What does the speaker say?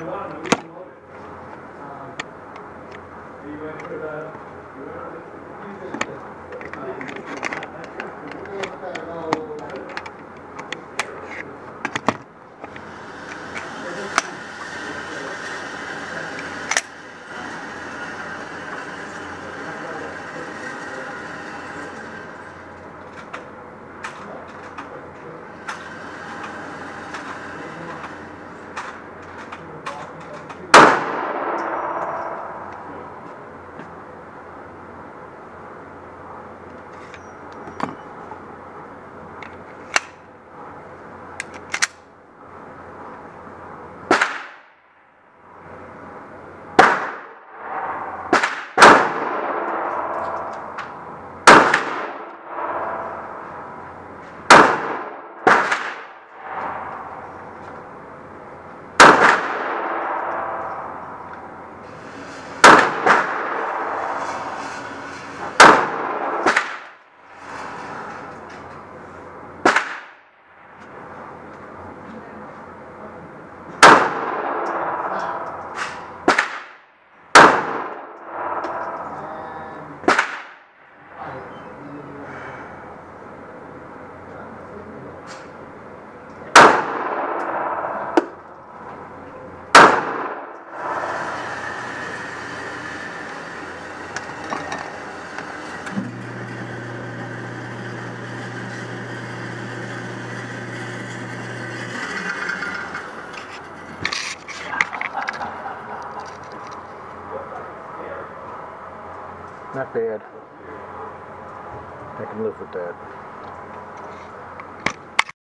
marijuana. Not bad. I can live with that.